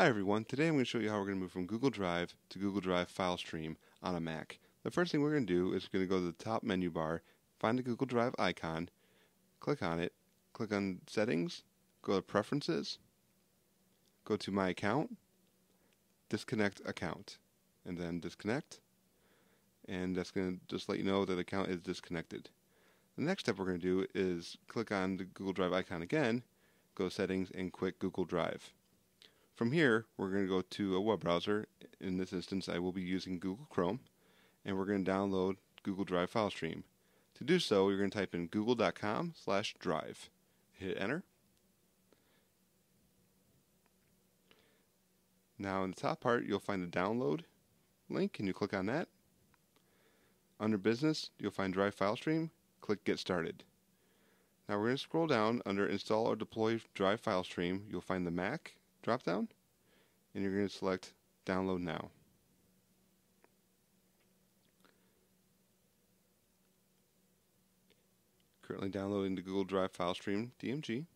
Hi everyone, today I'm going to show you how we're going to move from Google Drive to Google Drive File Stream on a Mac. The first thing we're going to do is we're going to go to the top menu bar, find the Google Drive icon, click on it, click on Settings, go to Preferences, go to My Account, Disconnect Account, and then Disconnect, and that's going to just let you know that the account is disconnected. The next step we're going to do is click on the Google Drive icon again, go Settings, and click Google Drive. From here, we're going to go to a web browser. In this instance, I will be using Google Chrome, and we're going to download Google Drive file stream. To do so, you're going to type in google.com slash drive. Hit enter. Now in the top part, you'll find the download link, and you click on that. Under business, you'll find drive file stream. Click get started. Now we're going to scroll down under install or deploy drive file stream. You'll find the Mac drop down and you're going to select download now. Currently downloading the Google Drive file stream DMG.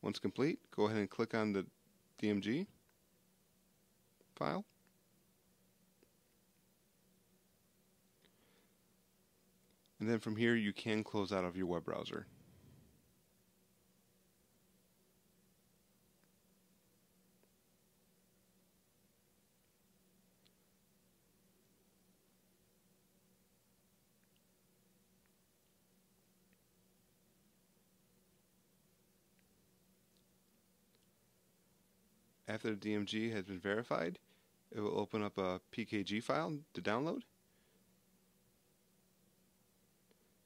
Once complete, go ahead and click on the DMG file. And then from here you can close out of your web browser. After the DMG has been verified, it will open up a PKG file to download.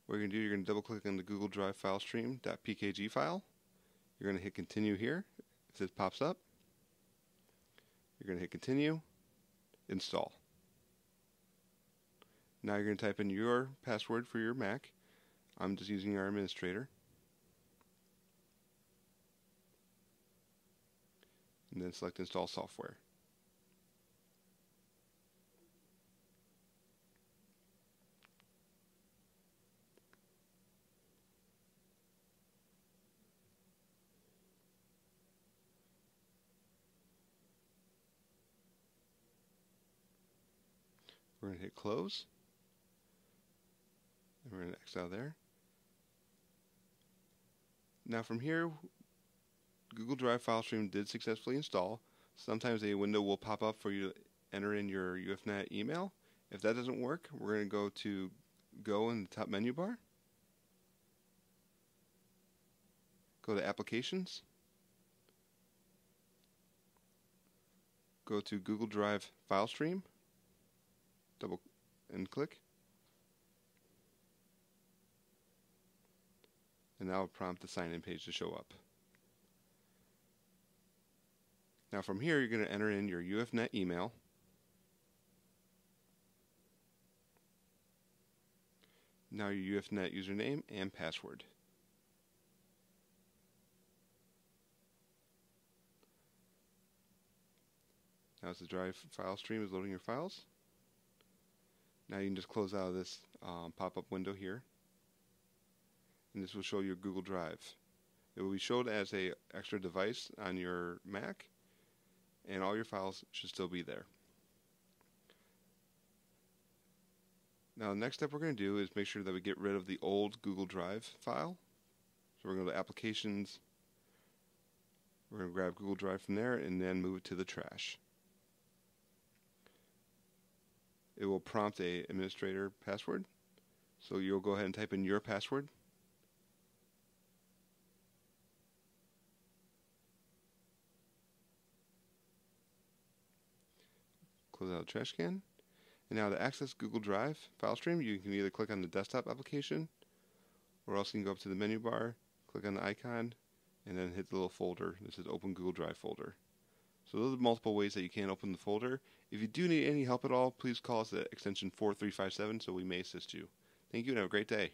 What you're going to do, you're going to double click on the Google Drive file stream.pkg file. You're going to hit continue here. If this pops up, you're going to hit continue, install. Now you're going to type in your password for your Mac. I'm just using our administrator. And then select install software. We're going to hit close. And we're going to X out there. Now from here, Google Drive file stream did successfully install. Sometimes a window will pop up for you to enter in your UFNet email. If that doesn't work, we're going to go to Go in the top menu bar. Go to Applications. Go to Google Drive file stream. Double and click. And that will prompt the sign in page to show up. Now from here, you're going to enter in your UFNet email. Now your UFNet username and password. Now as the drive file stream is loading your files, now you can just close out of this um, pop-up window here, and this will show your Google Drive. It will be showed as a extra device on your Mac, and all your files should still be there. Now the next step we're going to do is make sure that we get rid of the old Google Drive file. So we're going to go to Applications, we're going to grab Google Drive from there and then move it to the trash. It will prompt a administrator password. So you'll go ahead and type in your password close out the trash can. And now to access Google Drive file stream, you can either click on the desktop application, or else you can go up to the menu bar, click on the icon, and then hit the little folder. This is Open Google Drive folder. So those are multiple ways that you can open the folder. If you do need any help at all, please call us at extension 4357 so we may assist you. Thank you and have a great day.